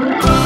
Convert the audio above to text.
Bye.